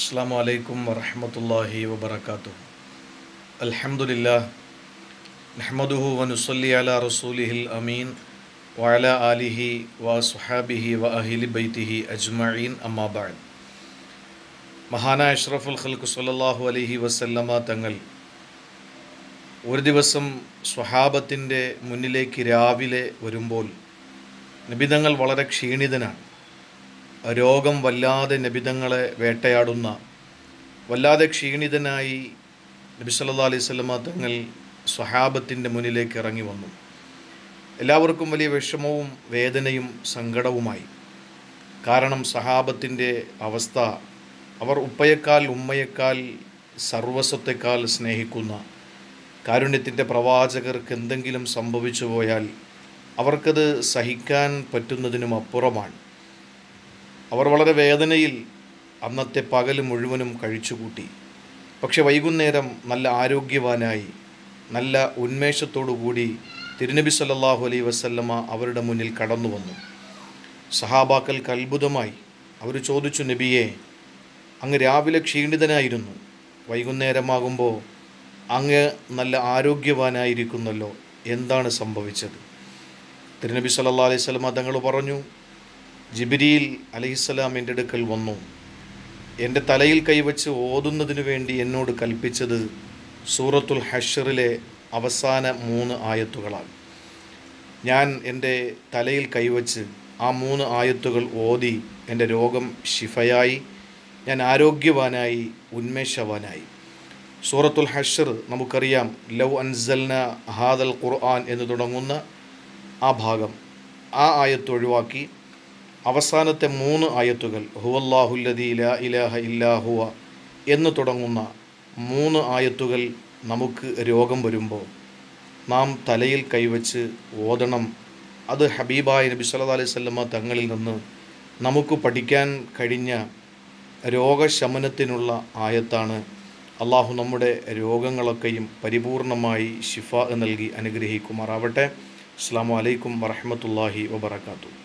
അസ്സാം വലൈക്കും വറഹമത്തല്ലാഹി വബർക്കാത്തു അൽഹംദുലില്ലാ നഹ്മദുഹു വനുസല്ലി അല റസൂലിഹിൽ അമീൻ വഅല ആലിഹി വ സുഹാബിഹി വ അഹിലി ബൈത്തിഹി അജ്മഈൻ അമ്മാബാൻ മഹാന അഷ്റഫുൽ ഖൽഖു സല്ലല്ലാഹു അലൈഹി വസല്ലമ തങ്ങൾ ഒരു ദിവസം സ്വഹാബത്തിന്റെ മുന്നിലേക്ക് രാവിലെ വരുമ്പോൾ നിബിതങ്ങൾ വളരെ ക്ഷീണിതനാണ്. രോഗം വല്ലാതെ നബിതങ്ങളെ വേട്ടയാടുന്ന വല്ലാതെ ക്ഷീണിതനായി നബി സല്ലാ അലൈഹി തങ്ങൾ സ്വഹാബത്തിന്റെ മുന്നിലേക്ക് ഇറങ്ങി വന്നു. എല്ലാവർക്കും വലിയ വിഷമവും വേദനയും സങ്കടവുമായി. കാരണം സഹാബത്തിന്റെ അവസ്ഥ അവർ ഉപ്പയേക്കാൾ ഉമ്മയേക്കാൾ സർവസ്വത്തെക്കാൾ സ്നേഹിക്കുന്ന കാരുണ്യത്തിന്റെ പ്രവാചകർക്ക് എന്തെങ്കിലും സംഭവിച്ചു പോയാൽ അവർക്കത് സഹിക്കാൻ പറ്റുന്നതിനും അപ്പുറമാണ്. അവർ വളരെ വേദനയിൽ അന്നത്തെ പകൽ മുഴുവനും കഴിച്ചുകൂട്ടി. പക്ഷെ വൈകുന്നേരം നല്ല ആരോഗ്യവാനായി നല്ല ഉന്മേഷത്തോടു കൂടി തിരുനബി സല്ലാഹു അലൈ വസല്ലമ്മ അവരുടെ മുന്നിൽ കടന്നു വന്നു സഹാബാക്കൾക്ക് അത്ഭുതമായി അവർ ചോദിച്ചു നബിയെ അങ്ങ് രാവിലെ ക്ഷീണിതനായിരുന്നു. വൈകുന്നേരമാകുമ്പോൾ അങ്ങ് നല്ല ആരോഗ്യവാനായിരിക്കുന്നല്ലോ. എന്താണ് സംഭവിച്ചത്? തിരുനബി സല്ലാ അലൈഹി വസല്ലമ തങ്ങൾ പറഞ്ഞു ജിബിരിയിൽ അലഹിസ്സലാം എന്റെ അടുക്കൽ വന്നു. എന്റെ തലയിൽ കൈവച്ച് ഓതുന്നതിനു വേണ്ടി എന്നോട് കൽപ്പിച്ചത് സൂറത്തുൽ ഹഷറിലെ അവസാന മൂന്ന് ആയത്തുകളാണ്. ഞാൻ എന്റെ തലയിൽ കൈവച്ച് ആ മൂന്ന് ആയത്തുകൾ ഓതി എന്റെ രോഗം ശിഫയായി ഞാൻ ആരോഗ്യവാനായി ഉന്മേഷവാനായി. സൂറത്തുൽ ഹഷർ നമുക്കറിയാം ലവ് അൻസൽന ഹാദൽ ഖുർആൻ എന്ന് തുടങ്ങുന്ന ആ ഭാഗം. ആ ആയത്ത് ഒഴിവാക്കി അവസാനത്തെ മൂന്ന് ആയത്തുകൾ ഹുവല്ലാഹുല്ലദി ലാ ഇലാഹ ഇല്ലാഹുവ എന്ന് തുടങ്ങുന്ന മൂന്ന് ആയത്തുകൾ നമുക്ക് രോഗം വരുമ്പോൾ നാം തലയിൽ കൈവച്ച് ഓതണം. അത് ഹബീബായ നബി സല്ലല്ലാഹു അലൈഹി വസല്ലമ തങ്ങളിൽ നിന്ന് നമുക്ക് പഠിക്കാൻ കഴിഞ്ഞ രോഗശമനത്തിനുള്ള ആയത്താണ്. അള്ളാഹു നമ്മുടെ രോഗങ്ങളൊക്കെയും പരിപൂർണമായി ഷിഫ നൽകി അനുഗ്രഹിക്കുമാറാവട്ടെ. അസ്സാം വലൈക്കും വറഹമത്തല്ലാഹി വബർക്കാത്തു